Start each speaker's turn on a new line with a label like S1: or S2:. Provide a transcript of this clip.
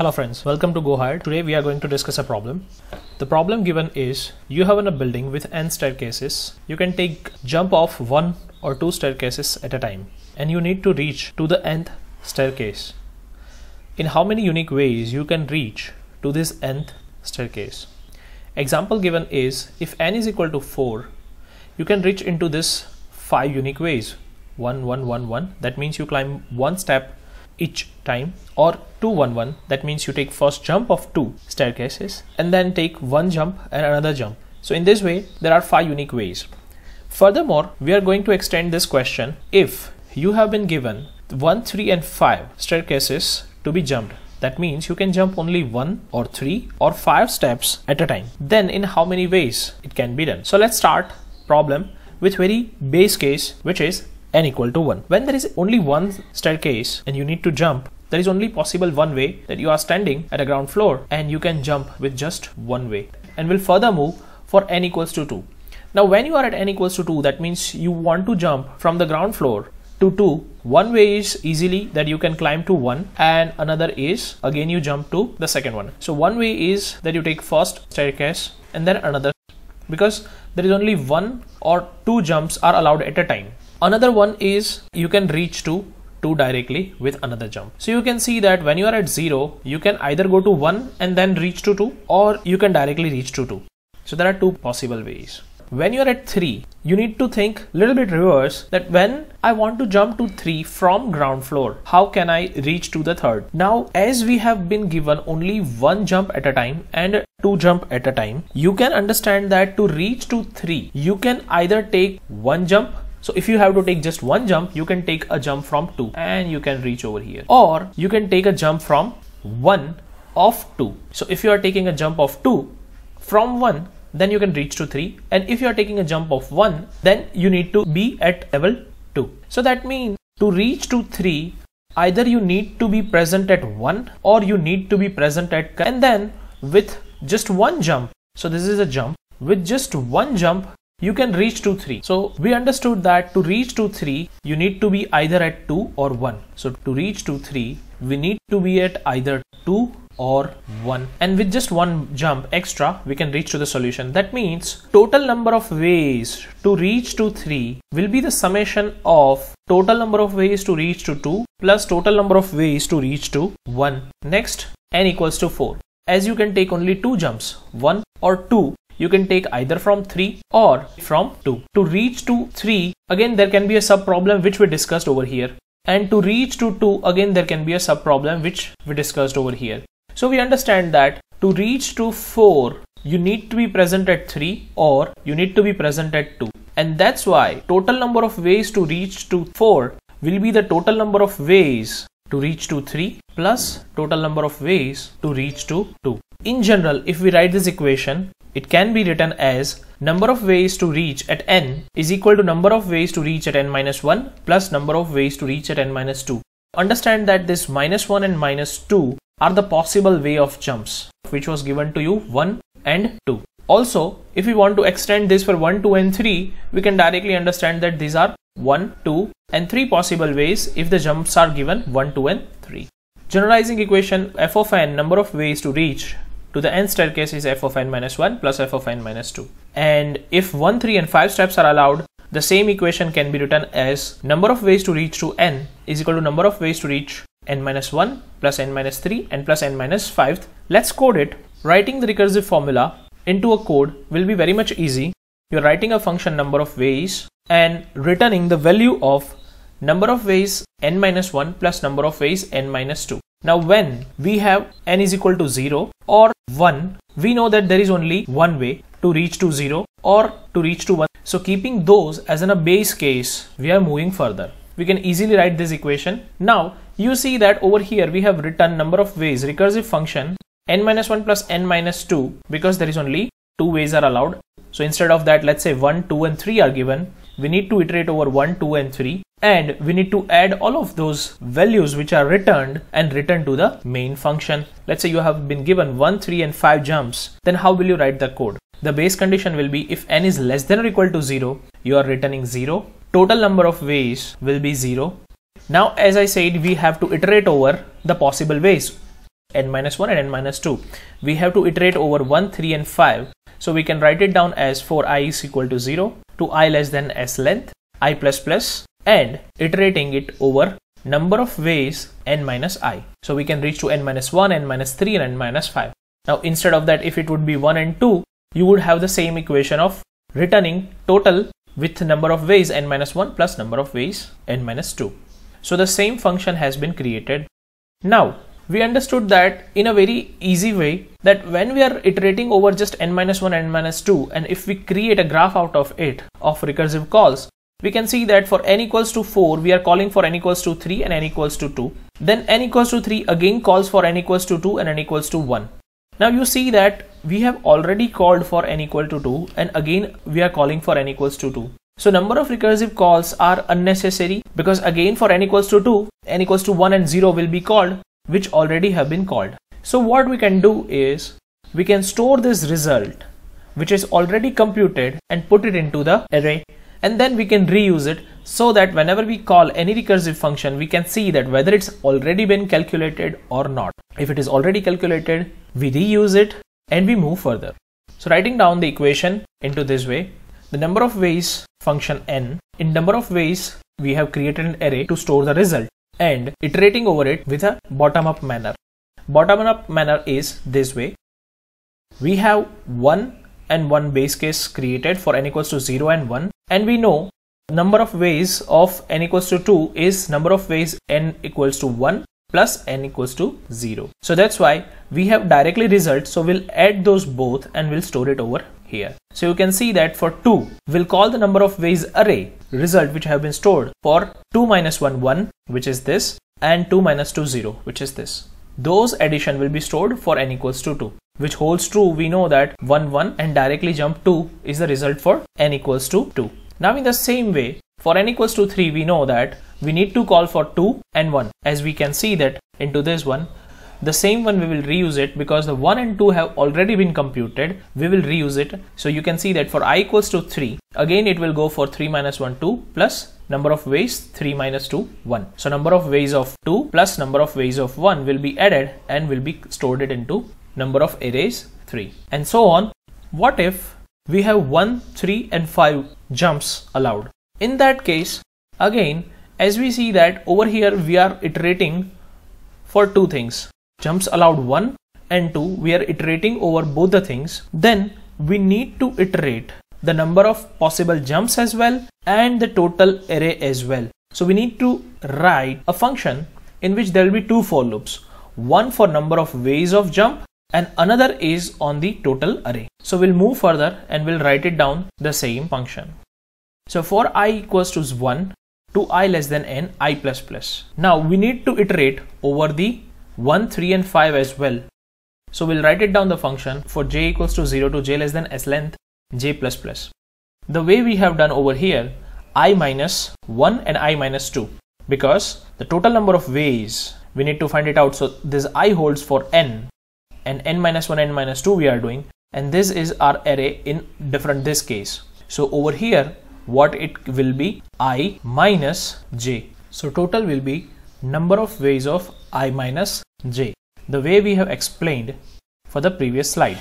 S1: Hello friends, welcome to Go Hired. Today we are going to discuss a problem. The problem given is you have a building with n staircases. You can take jump off one or two staircases at a time and you need to reach to the nth staircase. In how many unique ways you can reach to this nth staircase? Example given is if n is equal to 4, you can reach into this 5 unique ways. 1 1 1 1 that means you climb one step each time or 211 that means you take first jump of two staircases and then take one jump and another jump. So in this way there are five unique ways. Furthermore we are going to extend this question. If you have been given 1 3 and 5 staircases to be jumped that means you can jump only one or three or five steps at a time. Then in how many ways it can be done? So let's start problem with very base case which is n equal to 1. When there is only one staircase and you need to jump, there is only possible one way that you are standing at a ground floor and you can jump with just one way and will further move for n equals to 2. Now when you are at n equals to 2 that means you want to jump from the ground floor to 2 one way is easily that you can climb to 1 and another is again you jump to the second one so one way is that you take first staircase and then another because there is only one or two jumps are allowed at a time Another one is you can reach to 2 directly with another jump. So you can see that when you are at 0, you can either go to 1 and then reach to 2 or you can directly reach to 2. So there are two possible ways. When you are at 3, you need to think little bit reverse that when I want to jump to 3 from ground floor, how can I reach to the third? Now, as we have been given only one jump at a time and two jump at a time, you can understand that to reach to 3, you can either take one jump so if you have to take just one jump, you can take a jump from 2 and you can reach over here. Or you can take a jump from 1 of 2. So if you are taking a jump of 2 from 1, then you can reach to 3. And if you are taking a jump of 1, then you need to be at level 2. So that means to reach to 3, either you need to be present at 1 or you need to be present at and then with just one jump. So this is a jump. With just one jump, you can reach to 3. So we understood that to reach to 3, you need to be either at 2 or 1. So to reach to 3, we need to be at either 2 or 1 and with just one jump extra we can reach to the solution that means total number of ways to reach to 3 will be the summation of total number of ways to reach to 2 plus total number of ways to reach to 1 next n equals to 4 as you can take only two jumps 1 or 2 you can take either from 3 or from 2. To reach to 3, again there can be a sub problem which we discussed over here. And to reach to 2, again there can be a sub problem which we discussed over here. So we understand that to reach to 4, you need to be present at 3 or you need to be present at 2. And that's why total number of ways to reach to 4 will be the total number of ways to reach to 3 plus total number of ways to reach to 2. In general, if we write this equation, it can be written as number of ways to reach at n is equal to number of ways to reach at n minus 1 plus number of ways to reach at n minus 2. Understand that this minus 1 and minus 2 are the possible way of jumps which was given to you 1 and 2. Also, if we want to extend this for 1, 2 and 3, we can directly understand that these are 1, 2 and 3 possible ways if the jumps are given 1, 2 and 3. Generalizing equation f of n number of ways to reach to the n staircase is f of n minus 1 plus f of n minus 2. And if 1, 3 and 5 steps are allowed, the same equation can be written as number of ways to reach to n is equal to number of ways to reach n minus 1 plus n minus 3 and plus n minus 5. Let's code it. Writing the recursive formula into a code will be very much easy. You're writing a function number of ways and returning the value of number of ways n minus 1 plus number of ways n minus 2. Now when we have n is equal to 0 or 1, we know that there is only one way to reach to 0 or to reach to 1. So keeping those as in a base case, we are moving further. We can easily write this equation. Now you see that over here we have written number of ways recursive function n minus 1 plus n minus 2 because there is only two ways are allowed. So instead of that, let's say 1, 2 and 3 are given. We need to iterate over 1, 2 and 3 and we need to add all of those values which are returned and return to the main function. Let's say you have been given 1, 3 and 5 jumps, then how will you write the code? The base condition will be if n is less than or equal to 0, you are returning 0. Total number of ways will be 0. Now as I said, we have to iterate over the possible ways. n minus 1 and n minus 2. We have to iterate over 1, 3 and 5. So we can write it down as for i is equal to 0 to i less than s length, i plus plus and iterating it over number of ways n minus i. So we can reach to n minus 1, n minus 3 and n minus 5. Now instead of that if it would be 1 and 2 you would have the same equation of returning total with number of ways n minus 1 plus number of ways n minus 2. So the same function has been created. Now we understood that in a very easy way that when we are iterating over just n minus 1 n minus 2 and if we create a graph out of it of recursive calls we can see that for n equals to 4 we are calling for n equals to 3 and n equals to 2 then n equals to 3 again calls for n equals to 2 and n equals to 1 now you see that we have already called for n equal to 2 and again we are calling for n equals to 2. So number of recursive calls are unnecessary because again for n equals to 2, n equals to 1 and 0 will be called which already have been called. So what we can do is we can store this result which is already computed and put it into the array and then we can reuse it so that whenever we call any recursive function we can see that whether it's already been calculated or not. If it is already calculated we reuse it and we move further. So writing down the equation into this way, the number of ways function n, in number of ways we have created an array to store the result and iterating over it with a bottom up manner. Bottom up manner is this way. We have one and one base case created for n equals to 0 and 1 and we know number of ways of n equals to 2 is number of ways n equals to 1 plus n equals to 0. So that's why we have directly result. So we'll add those both and we'll store it over here. So you can see that for 2, we'll call the number of ways array result which have been stored for 2 minus 1 1 which is this and 2 minus 2 0 which is this. Those addition will be stored for n equals to 2 which holds true we know that 1 1 and directly jump 2 is the result for n equals to 2. Now in the same way for n equals to 3 we know that we need to call for 2 and 1 as we can see that into this one the same one we will reuse it because the 1 and 2 have already been computed. We will reuse it. So you can see that for i equals to 3 again it will go for 3 minus 1 2 plus number of ways 3 minus 2 1 so number of ways of 2 plus number of ways of 1 will be added and will be stored it into number of arrays 3 and so on. What if we have 1 3 and 5 jumps allowed? In that case again as we see that over here we are iterating for two things jumps allowed 1 and 2 we are iterating over both the things. Then we need to iterate the number of possible jumps as well and the total array as well. So we need to write a function in which there will be two for loops. One for number of ways of jump and another is on the total array. So we'll move further and we'll write it down the same function. So for i equals to 1 to i less than n i plus plus. Now we need to iterate over the 1, 3 and 5 as well. So we'll write it down the function for j equals to 0 to j less than s length j plus plus. The way we have done over here i minus 1 and i minus 2 because the total number of ways we need to find it out. So this i holds for n and n minus 1 n minus 2 we are doing and this is our array in different this case. So over here what it will be i minus j. So total will be number of ways of i minus j the way we have explained for the previous slide.